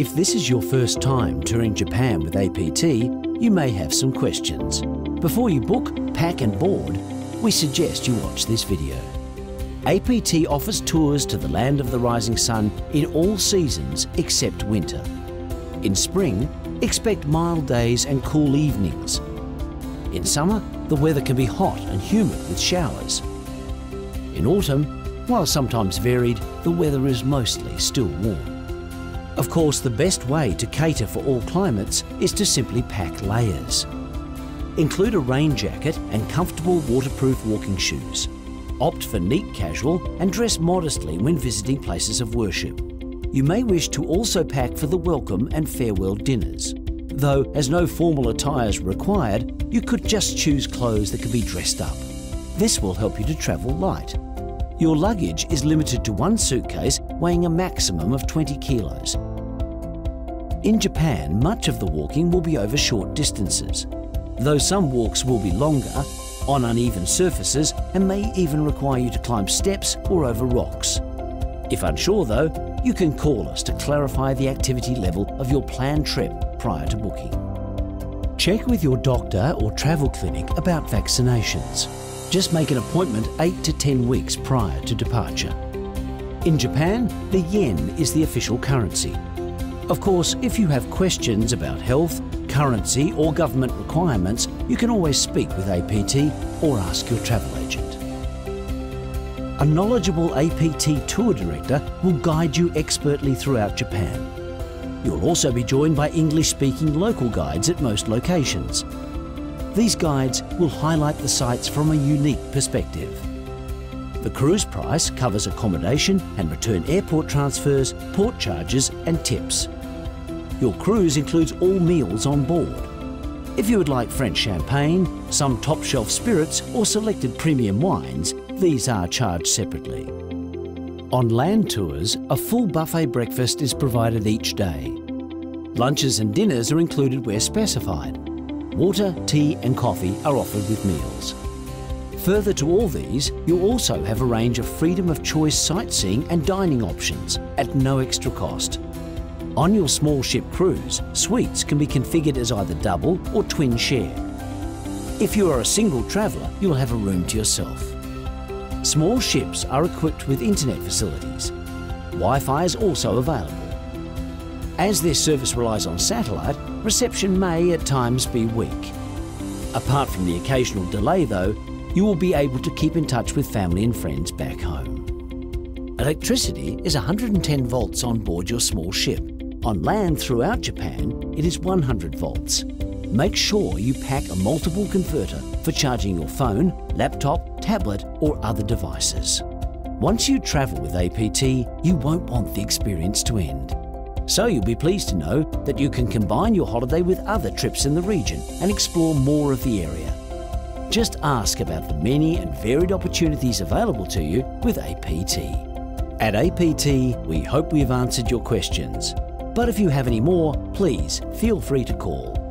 If this is your first time touring Japan with APT, you may have some questions. Before you book, pack and board, we suggest you watch this video. APT offers tours to the land of the rising sun in all seasons except winter. In spring, expect mild days and cool evenings. In summer, the weather can be hot and humid with showers. In autumn, while sometimes varied, the weather is mostly still warm. Of course, the best way to cater for all climates is to simply pack layers. Include a rain jacket and comfortable waterproof walking shoes. Opt for neat casual and dress modestly when visiting places of worship. You may wish to also pack for the welcome and farewell dinners. Though, as no formal attire is required, you could just choose clothes that can be dressed up. This will help you to travel light. Your luggage is limited to one suitcase weighing a maximum of 20 kilos. In Japan, much of the walking will be over short distances, though some walks will be longer, on uneven surfaces and may even require you to climb steps or over rocks. If unsure though, you can call us to clarify the activity level of your planned trip prior to booking. Check with your doctor or travel clinic about vaccinations. Just make an appointment 8 to 10 weeks prior to departure. In Japan, the yen is the official currency, of course, if you have questions about health, currency or government requirements, you can always speak with APT or ask your travel agent. A knowledgeable APT tour director will guide you expertly throughout Japan. You'll also be joined by English-speaking local guides at most locations. These guides will highlight the sites from a unique perspective. The cruise price covers accommodation and return airport transfers, port charges and tips. Your cruise includes all meals on board. If you would like French champagne, some top shelf spirits or selected premium wines, these are charged separately. On land tours, a full buffet breakfast is provided each day. Lunches and dinners are included where specified. Water, tea and coffee are offered with meals. Further to all these, you also have a range of freedom of choice sightseeing and dining options at no extra cost. On your small ship cruise, suites can be configured as either double or twin share. If you are a single traveller, you'll have a room to yourself. Small ships are equipped with internet facilities. Wi-Fi is also available. As this service relies on satellite, reception may at times be weak. Apart from the occasional delay though, you will be able to keep in touch with family and friends back home. Electricity is 110 volts on board your small ship on land throughout Japan, it is 100 volts. Make sure you pack a multiple converter for charging your phone, laptop, tablet or other devices. Once you travel with APT, you won't want the experience to end. So you'll be pleased to know that you can combine your holiday with other trips in the region and explore more of the area. Just ask about the many and varied opportunities available to you with APT. At APT, we hope we've answered your questions. But if you have any more, please feel free to call